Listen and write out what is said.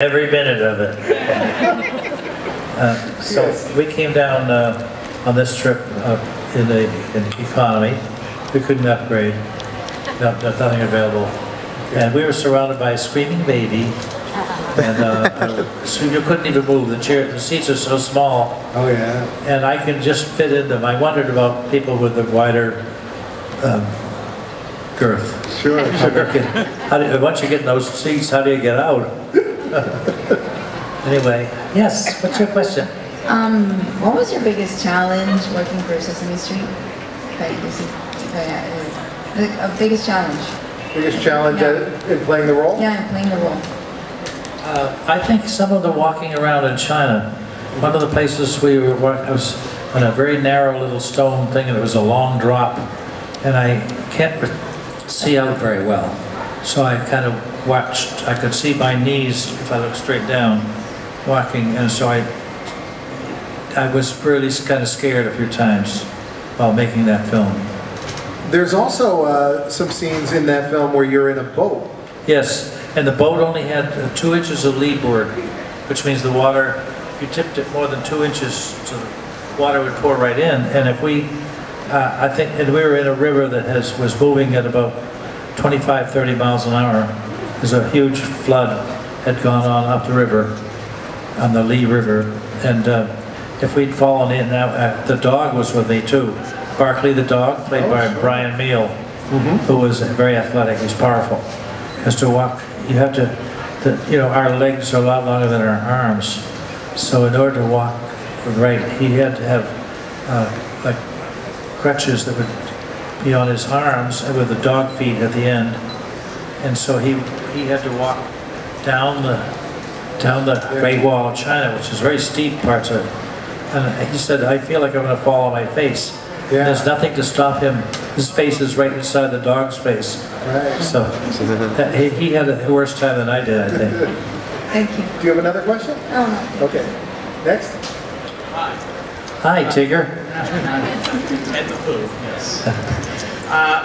Every minute of it. Uh, So we came down uh, on this trip uh, in the in economy. We couldn't upgrade, no, no- nothing available. And we were surrounded by a screaming baby. And uh, so you couldn't even move. The chair, the seats are so small. Oh, yeah. And I can just fit in them. I wondered about people with a wider um, girth. Sure, sure. how do Once you get in those seats, how do you get out? Anyway, yes, what's your question? Um, what was your biggest challenge working for Sesame Street? If I, this is, if I, uh, the biggest challenge? Biggest challenge uh, in playing the role? Yeah, I'm playing the role. Uh, I think some of the walking around in China, one of the places we were, wa- I was on a very narrow little stone thing and it was a long drop and I can't see out very well. So I kind of watched, I could see my knees if I looked straight down walking and so I, I was really kind of scared a few times while making that film. There's also uh, some scenes in that film where you're in a boat. Yes, and the boat only had uh, two inches of leadboard, which means the water, if you tipped it more than two inches, so the water would pour right in. And if we, uh, I think, and we were in a river that has, was moving at about 25, 30 miles an hour. There's a huge flood had gone on up the river, on the Li River. And uh, if we'd fallen in, now, uh, the dog was with me too. Barkley the dog, played by Brian Muehl, who was very athletic, he's powerful. Because to walk, you have to, the, you know, our legs are a lot longer than our arms. So in order to walk right, he had to have uh, like crutches that would be on his arms with the dog feet at the end. And so he, he had to walk down the, down the Great Wall of China, which is very steep parts of it. And he said, I feel like I'm gonna fall on my face. Yeah. There's nothing to stop him. His face is right inside the dog's face. Right. So that, he, he had a worse time than I did, I think. Thank you. Do you have another question? Oh, no. Okay. Next. Hi, Tigger. Ed the yes. Uh,